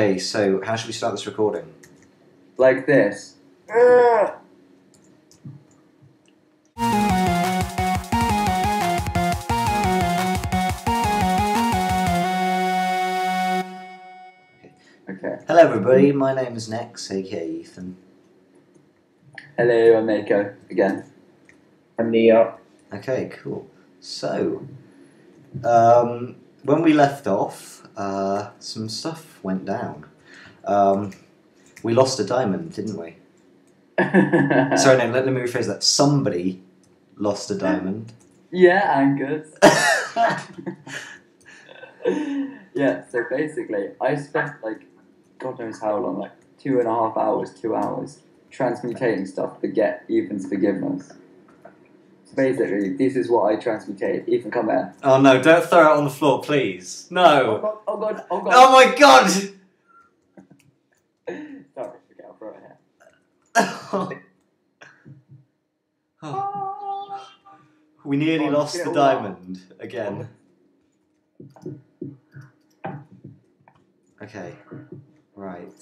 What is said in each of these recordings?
Okay, so how should we start this recording? Like this. Okay. Hello, everybody. My name is Nhex, aka Ethan. Hello, I'm Aiko again. I'm Neo. Okay, cool. So, um, when we left off, uh, some stuff went down. Um, we lost a diamond, didn't we? Sorry, no. Let, let me rephrase that. Somebody lost a diamond. Yeah, I'm good. yeah, so basically, I spent like, God knows how long, like two and a half hours, two hours, transmutating stuff to get Ethan's forgiveness. Basically, this is what I transmutated. Ethan, come here. oh no! Don't throw it on the floor, please. Oh No. god, oh god, oh god. Oh my god! Sorry, okay, I'll throw it here. Oh, we nearly Oh, lost the it all out. diamond again. Okay, right.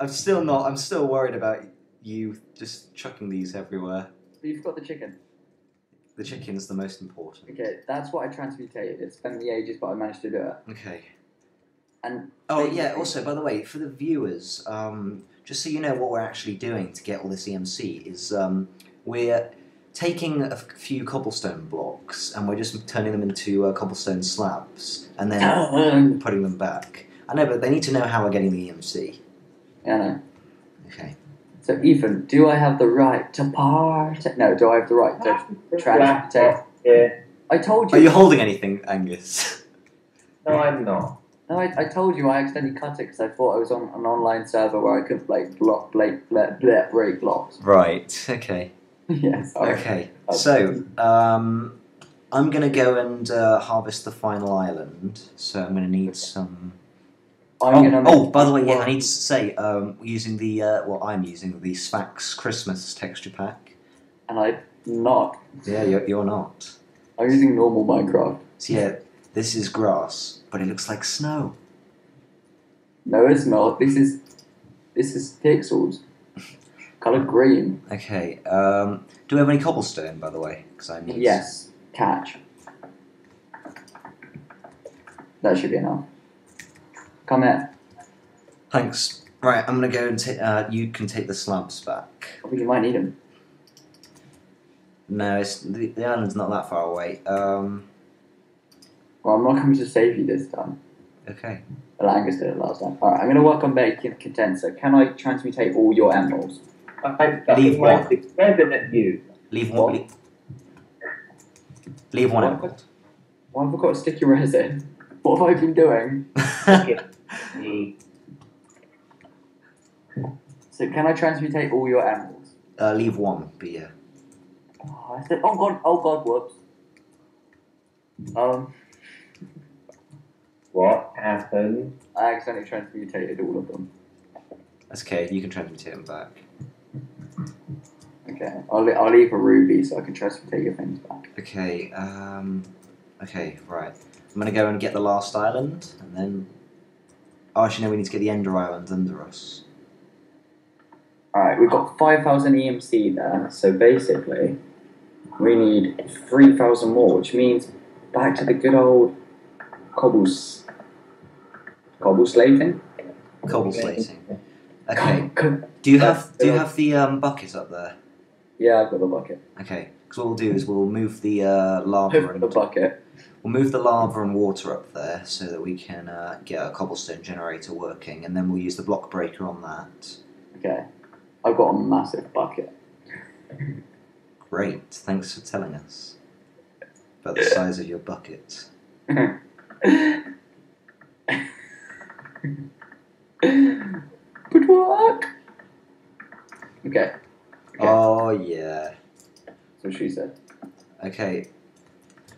I'm still not. I'm still worried about you just chucking these everywhere. But you've got the chicken. The chicken's the most important. Okay, that's what I transmutated. It spent me ages, but I managed to do it. Okay. And Oh yeah. Also, by the way, for the viewers, um, just so you know what we're actually doing to get all this EMC is um, we're taking a few cobblestone blocks and we're just turning them into uh, cobblestone slabs and then putting them back. I know, but they need to know how we're getting the EMC. Yeah, I know. Okay. So, Ethan, do I have the right to part? No, do I have the right to transportate? Yeah. I told you. Are you. you holding anything, Angus? No, I'm not. No, I, I told you I accidentally cut it because I thought I was on an online server where I could like block, like, bleh, bleh, break blocks. right. Okay. yes. Okay. So, um, I'm gonna go and uh, harvest the final island. So I'm gonna need some. I'm oh, gonna. oh, by the way, yeah, I need to say, um, using the uh, well, I'm using the Sphax Christmas texture pack. And I'm not. Yeah, you're, you're not. I'm using normal Minecraft. So yeah, this is grass, but it looks like snow. No, it's not. This is. This is pixels. Colored green. Okay. Um, do we have any cobblestone, by the way? Because I need. Yes. Catch. That should be enough. Come here. Thanks. Right, I'm gonna go and take. Uh, you can take the slabs back. I think you might need them. No, it's the, the island's not that far away. Um, Well, I'm not coming to save you this time. okay. Well, Angus did it last time. Alright, I'm going to work on making a condenser. Can I transmutate all your emeralds? I, I, Leave one. the- Where's the net you? Leave one. Leave, leave one What? emerald. Why have I got a sticky resin? What have I been doing? The So, can I transmutate all your emeralds? uh, leave one, but yeah. Oh, I said, oh god, oh god, whoops. Um, what happened? I accidentally transmutated all of them. That's okay. You can transmute them back. Okay, I'll, le- I'll leave a ruby so I can transmutate your things back. Okay. Um, okay. Right. I'm gonna go and get the last island, and then. Oh, actually, no. We need to get the Ender Island under us. Alright, we've got 5,000 EMC there, so basically, we need 3,000 more, which means back to the good old cobbles. Cobble slating? Cobble slating. Okay. Do you have Do you have the um, bucket up there? yeah, I've got the bucket. Okay. Because what we'll do is we'll move the uh, lava I've the bucket. We'll move the lava and water up there so that we can uh, get a cobblestone generator working, and then we'll use the block breaker on that. Okay. I've got a massive bucket. Great. Thanks for telling us about the size of your bucket. Good work! Okay, Okay. Oh yeah. So she said. Okay.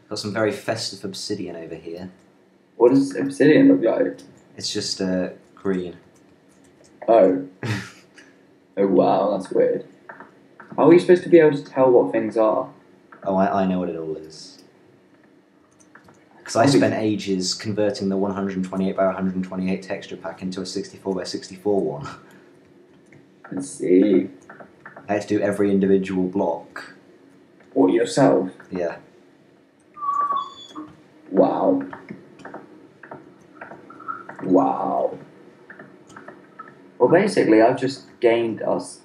Got some very festive obsidian over here. What does obsidian look like? It's just uh, green. Oh. oh wow, that's weird. How are you supposed to be able to tell what things are? Oh, I, I know what it all is. Because I spent ages converting the 128 by 128 texture pack into a 64 by 64 one. Let's see. I had to do every individual block. What yourself? Yeah. Wow. Wow. Well, basically, I've just gained us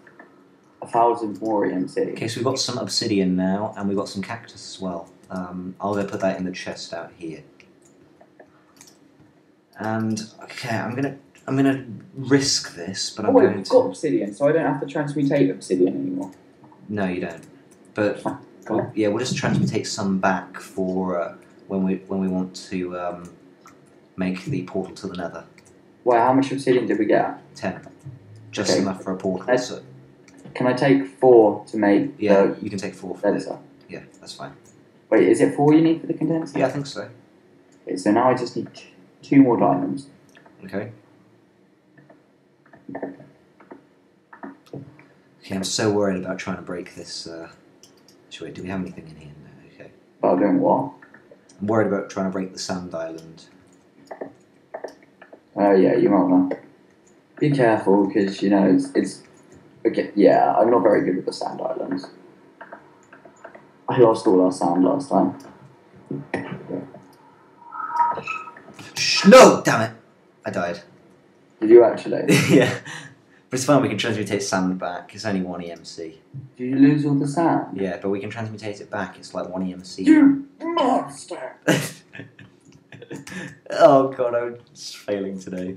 a thousand more EMC. Okay, so we've got some obsidian now, and we've got some cactus as well. Um, I'll go put that in the chest out here. And okay, I'm gonna I'm gonna risk this, but Oh I'm wait, going we've to. got obsidian, so I don't have to transmutate obsidian anymore. No, you don't. But Cool. yeah, we'll just transmutate some back for uh, when we when we want to um, make the portal to the Nether. Well, how much obsidian did we get? Ten, just Okay. enough for a portal. So Can I take four to make yeah, the you can take four for condenser? Yeah, that's fine. Wait, is it four you need for the condenser? Yeah, I think so. Okay, so now I just need two more diamonds. Okay. Okay, I'm so worried about trying to break this. Uh, actually, wait, do we have anything in here? No. Okay. About doing what? I'm worried about trying to break the sand island. Oh yeah, you might wanna be careful because you know it's, it's okay. Yeah, I'm not very good with the sand islands. I lost all our sand last time. Shh, no! Damn it! I died. Did you actually? yeah. But it's fine, we can transmutate sand back. It's only one EMC. Do you lose all the sand? Yeah, but we can transmutate it back. It's like one EMC. You monster! oh god, I'm failing today.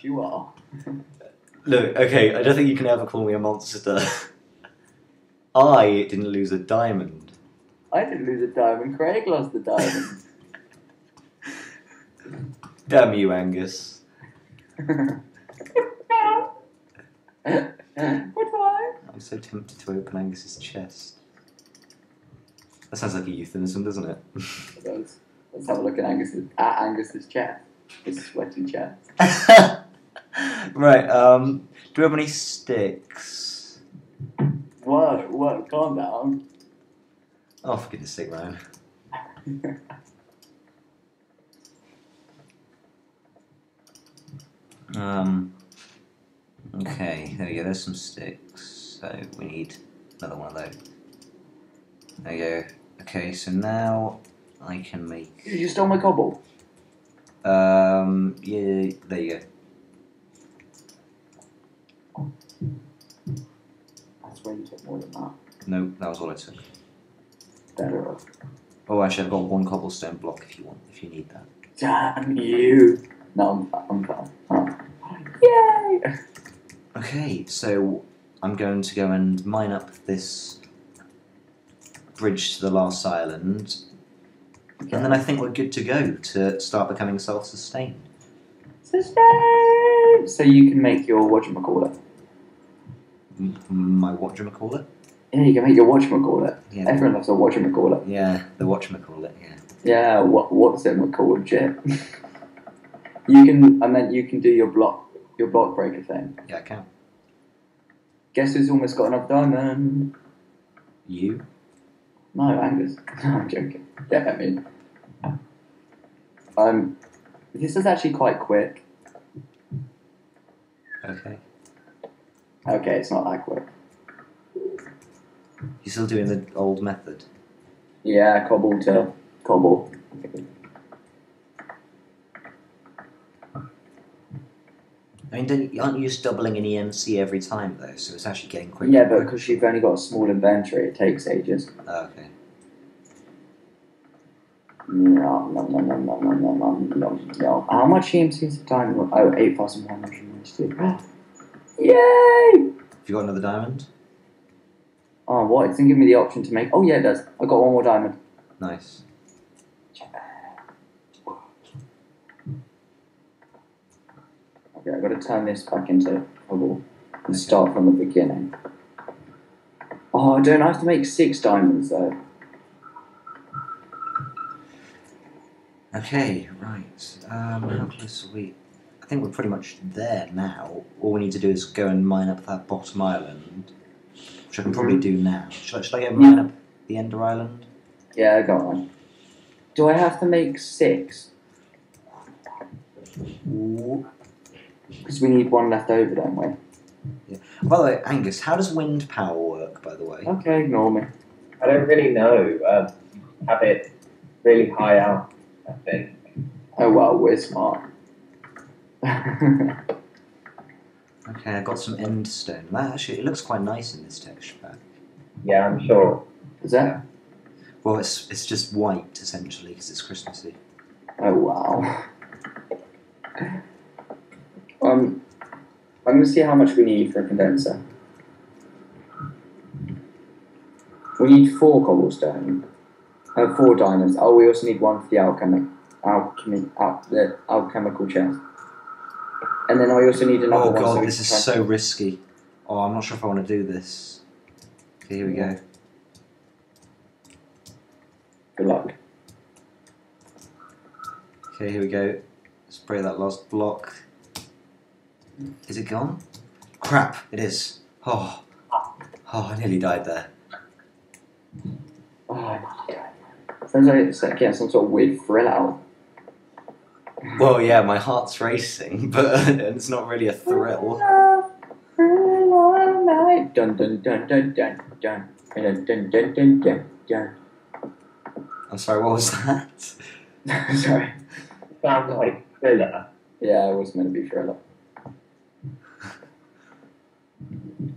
You are. Look, okay, I don't think you can ever call me a monster. I didn't lose a diamond. I didn't lose a diamond. Craig lost the diamond. Damn you, Angus. Goodbye. I'm so tempted to open Angus's chest. That sounds like a euphemism, doesn't it? Let's, let's have a look at Angus's at Angus's chest. His sweaty chest. right, um, do we have any sticks? Whoa, whoa, calm down. Oh, for goodness sake, Ryan. Um, okay, there we go, there's some sticks. So we need another one of those. There you go. Okay, so now I can make. you stole my cobble. Um, yeah, there you go. That's where you took more than that. No, that was all I took. Better. Oh, actually, I've got one cobblestone block if you want, if you need that. Damn you. No, I'm, I'm fine. Yay! Okay, so I'm going to go and mine up this bridge to the last island, and then I think we're good to go to start becoming self-sustained. Sustain! So you can make your whatchamacallit. M- my whatchamacallit? Yeah, you can make your whatchamacallit. Yeah, Everyone loves a whatchamacallit. yeah, the whatchamacallit, yeah. Yeah, what what's it called, Jit? you can, I meant you can do your block, your block breaker thing. Yeah, I can. Guess who's almost got enough diamond? You? No, Angus. No, I'm joking. Yeah, I mean, um, this is actually quite quick. Okay. Okay, it's not that quick. You're still doing the old method? Yeah, cobble to cobble. I mean, don't, aren't you just doubling an EMC every time, though, so it's actually getting quicker? Yeah, but because you've only got a small inventory, it takes ages. Oh, okay. Nom, nom, nom, nom, nom, nom, nom, nom, nom, nom. How much EMC is the diamond? Oh, 8,192. Yay! Have you got another diamond? Oh, what? It doesn't give me the option to make. Oh, yeah, it does. I got one more diamond. Nice. Okay, I've got to turn this back into cobble and start from the beginning. Oh, don't I have to make six diamonds though. Okay, right. Um, how close are we? I think we're pretty much there now. All we need to do is go and mine up that bottom island, which I can probably do now. Should I, should I go mine up the Ender Island? Yeah, go on. Do I have to make six? Ooh. Because we need one left over, don't we? Yeah. By the way, Angus, how does wind power work? By the way, Okay, ignore me. I don't really know. Um, have it really high out, I think. Oh well, we're smart. okay, I got some end stone. That actually it looks quite nice in this texture pack. Yeah, I'm sure. Is that? Well, it's it's just white essentially because it's Christmassy. Oh wow. I'm gonna see how much we need for a condenser. We need four cobblestone, uh, four diamonds. Oh, we also need one for the alchemic, alchemy, al- the alchemical chest. And then I also need another Oh one. so god, we this is so risky. Oh, I'm not sure if I want to do this. Okay, here we go. Good luck. Okay, here we go. Spray that last block. Is it gone? Crap, it is. Oh, oh, I nearly died there. Oh, sounds like it's like yeah, some sort of weird thrill out. Well, yeah, my heart's racing, but it's not really a thrill. Dun dun dun dun dun dun dun dun dun dun dun dun dun. I'm sorry, what was that? Sorry. Sounds like thriller. Yeah, it was meant to be thriller.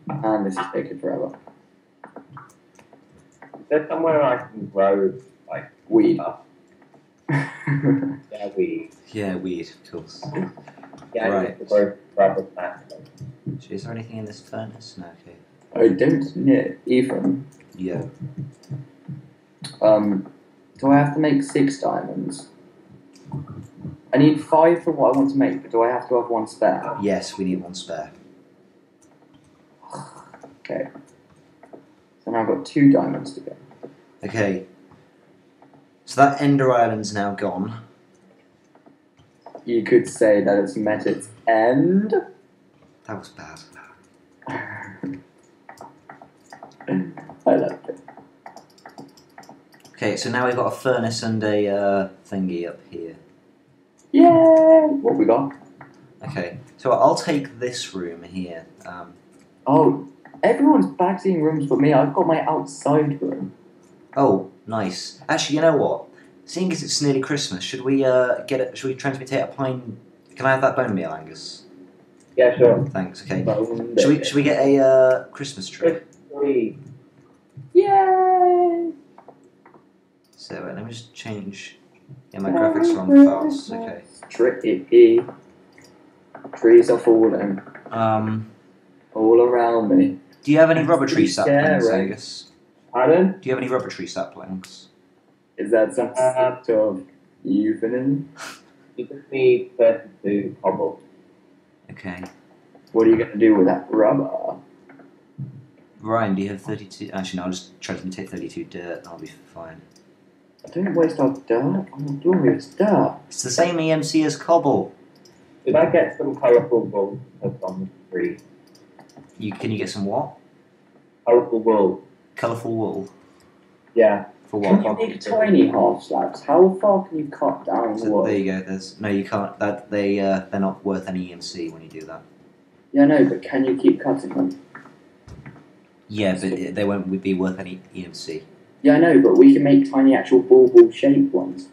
And this is taking forever. Is there somewhere I can grow like Weed. stuff? Yeah, we. Yeah, weed, of course. Yeah, I Right. need to grow rubber plants. Is there anything in this furnace? No, okay. I don't know, Ethan. Yeah. Um, do I have to make six diamonds? I need five for what I want to make, but do I have to have one spare? Yes, we need one spare. Okay. So now I've got two diamonds to go. Okay. So that Ender Island's now gone. You could say that it's met its end. That was bad. I like it. Okay, so now we've got a furnace and a uh, thingy up here. Yay! What we got? Okay, so I'll take this room here. Um, Oh, everyone's back seeing rooms but me. I've got my outside room. oh, nice. Actually, you know what? Seeing as it's nearly Christmas, should we uh, get it? Should we transmutate a pine? Can I have that bone meal, Angus? Yeah, sure. Thanks. Okay. Bone Should we should we get a uh, Christmas tree? Three. Yay! So uh, let me just change. Yeah, my graphics are on fast. Okay. Tricky. Trees are falling Um, all around me. Do you have any rubber tree saplings, scary. Angus? Pardon? Do you have any rubber tree saplings? Is that some sort of euphemism? You just need 32 cobble. Okay. What are you going to do with that rubber? Ryan, do you have 32? Actually, no, I'll just try to take 32 dirt. I'll be fine. Don't waste our dirt. Oh, glorious dirt. It's the same EMC as cobble. Did I get some colourful wool to put on the tree? You can you get some what? Colourful wool. Colourful wool Yeah. for Can what? you make tiny half slabs? How far can you cut down the So wood? there you go. There's no, you can't. That they uh, they're not worth any EMC when you do that. Yeah, no, but can you keep cutting them? Yeah, but they won't be worth any EMC. Yeah, I know, but we can make tiny actual ball ball shaped ones.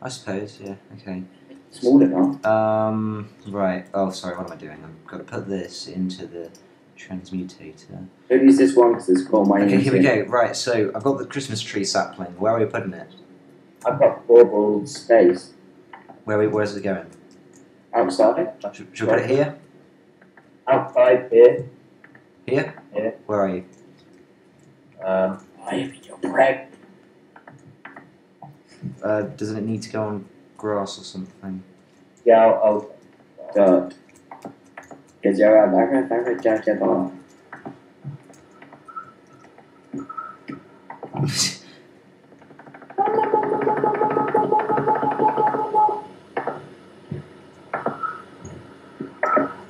I suppose. Yeah. Okay. Small enough. Um. Right. Oh, sorry. What am I doing? I've got to put this into the transmutator. Don't use this one because it's got my Okay. Here we go. Right. So I've got the Christmas tree sapling. Where are we putting it? I've got four balls. Space. Where are we, where's it going? Outside? Should, should we put it here? Outside here. Here? Here. Where are you? Um, I am your bread. Uh, doesn't it need to go on grass or something? yeah, I'll, I'll Dirt. Because you're a very, very judgeable.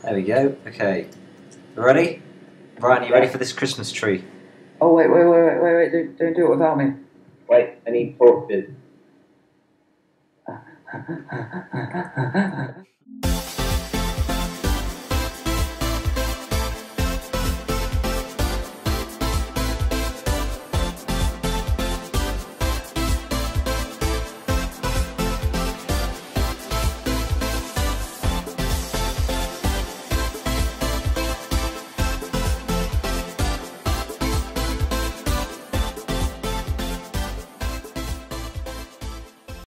there we go. Okay. You ready? Ryan, you ready for this Christmas tree? Oh, wait, wait, wait, wait, wait, wait. Don't, don't do it without me. wait. I need torches.